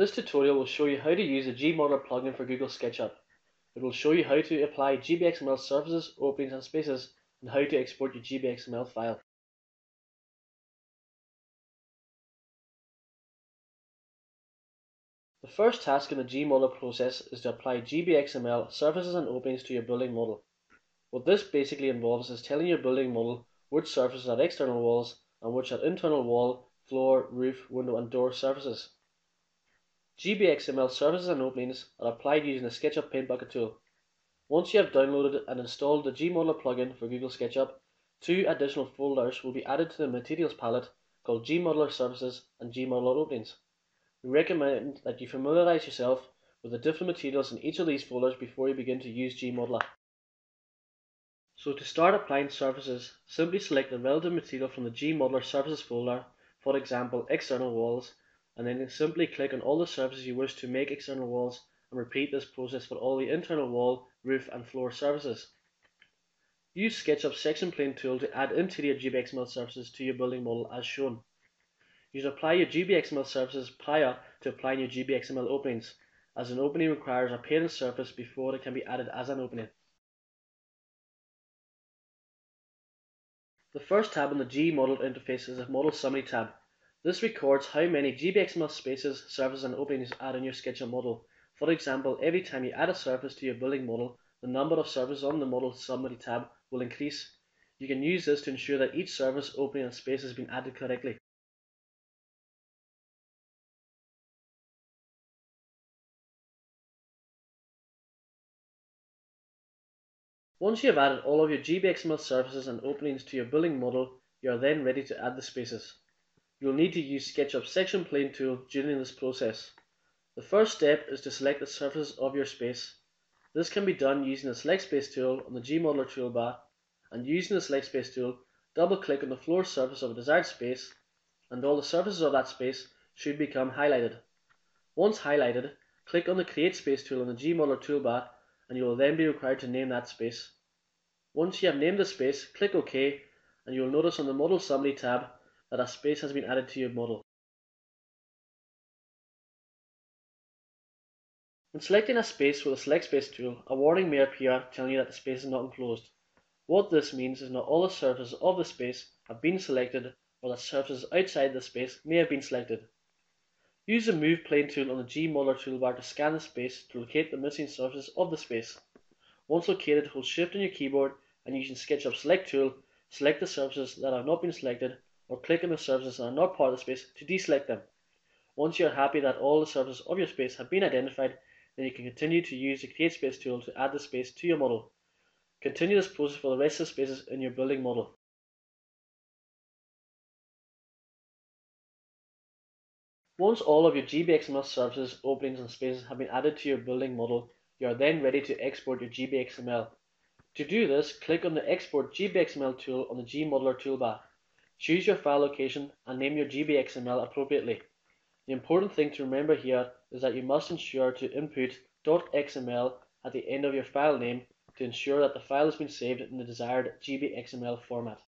This tutorial will show you how to use the gModeller plugin for Google SketchUp. It will show you how to apply GBXML surfaces, openings and spaces and how to export your GBXML file. The first task in the gModeller process is to apply GBXML surfaces and openings to your building model. What this basically involves is telling your building model which surfaces are external walls and which are internal wall, floor, roof, window and door surfaces. GBXML surfaces and openings are applied using the SketchUp Paint Bucket tool. Once you have downloaded and installed the gModeller plugin for Google SketchUp, two additional folders will be added to the materials palette called gModeller Surfaces and gModeller Openings. We recommend that you familiarize yourself with the different materials in each of these folders before you begin to use gModeller. So to start applying surfaces, simply select the relative material from the gModeller Surfaces folder, for example external walls, and then simply click on all the surfaces you wish to make external walls and repeat this process for all the internal wall, roof and floor surfaces. Use SketchUp section plane tool to add interior GBXML surfaces to your building model as shown. You should apply your GBXML surfaces prior to applying your GBXML openings, as an opening requires a painted surface before it can be added as an opening. The first tab in the G model interface is the Model Summary tab. This records how many GBXML spaces, surfaces and openings add in your schedule model. For example, every time you add a surface to your building model, the number of surfaces on the Model Summary tab will increase. You can use this to ensure that each surface, opening and space has been added correctly. Once you have added all of your GBXML surfaces and openings to your building model, you are then ready to add the spaces. You'll need to use SketchUp Section Plane tool during this process. The first step is to select the surface of your space. This can be done using the Select Space tool on the gModeller toolbar and using the Select Space tool, double click on the floor surface of a desired space and all the surfaces of that space should become highlighted. Once highlighted, click on the Create Space tool on the gModeller toolbar and you will then be required to name that space. Once you have named the space, click OK and you will notice on the Model Summary tab that a space has been added to your model. When selecting a space with the Select Space tool, a warning may appear telling you that the space is not enclosed. What this means is not all the surfaces of the space have been selected or that surfaces outside the space may have been selected. Use the Move Plane tool on the gModeller toolbar to scan the space to locate the missing surfaces of the space. Once located, hold Shift on your keyboard and using SketchUp Select tool, select the surfaces that have not been selected or click on the surfaces that are not part of the space to deselect them. Once you are happy that all the surfaces of your space have been identified, then you can continue to use the Create Space tool to add the space to your model. Continue this process for the rest of the spaces in your building model. Once all of your GBXML surfaces, openings and spaces have been added to your building model, you are then ready to export your GBXML. To do this, click on the Export GBXML tool on the gModeller toolbar. Choose your file location and name your GBXML appropriately. The important thing to remember here is that you must ensure to input .xml at the end of your file name to ensure that the file has been saved in the desired GBXML format.